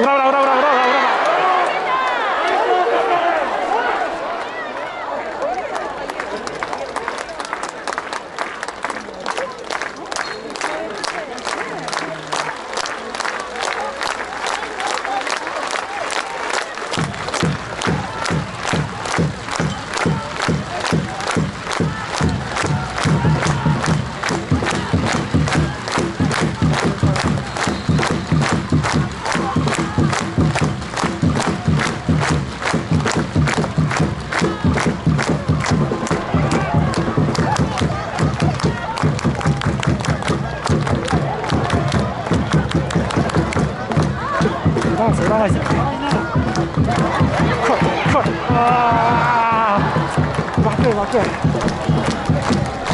来い来ハハハハ!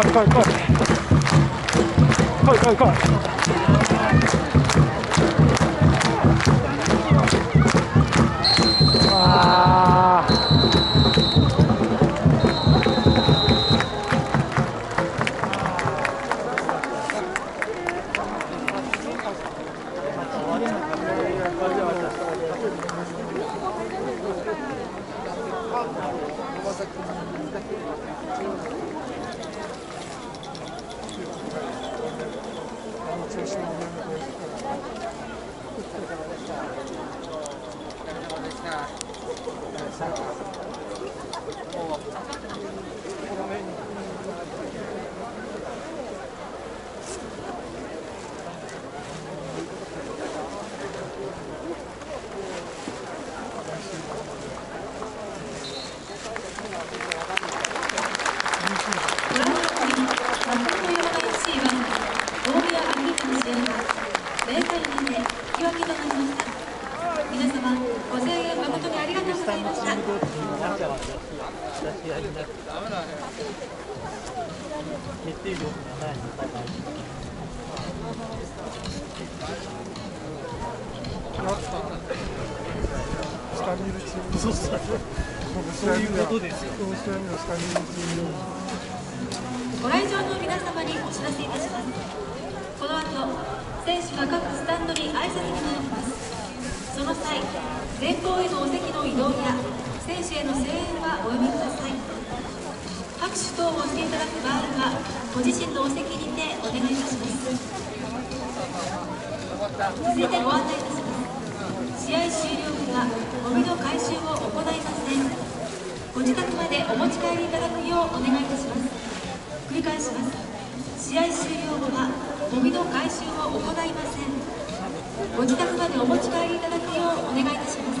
い来い来い来下にいるチームそうそういうことですよこの試合には下にいるチームご来場の皆様にお知らせいたします。この後選手が各スタンドに挨拶に参ります。その際前方へのお席の移動や選手への声援はお読みください。拍手等をしていただく場合はご自身のお席にてお願いいたします。続いてご案内いたします。試合終了後はゴミの回収を行いませんご自宅までお持ち帰りいただくようお願いいたします。繰り返します。試合終了後はゴミの回収を行いません。ご自宅までお持ち帰りいただくようお願いいたします。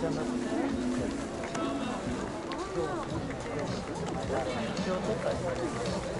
Thank you.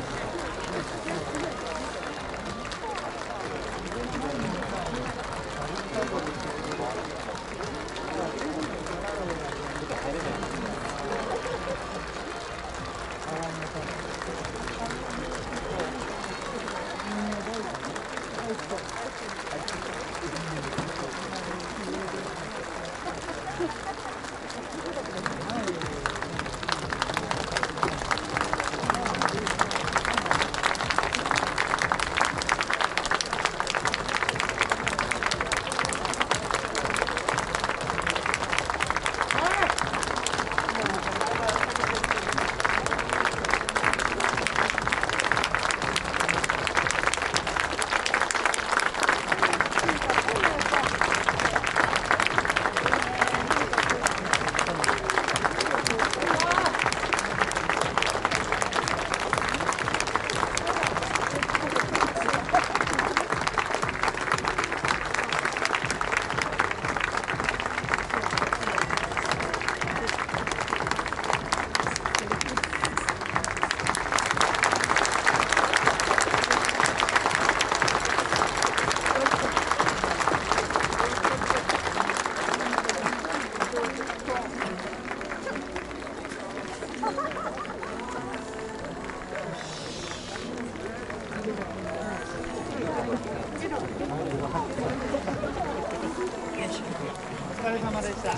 れ様でした。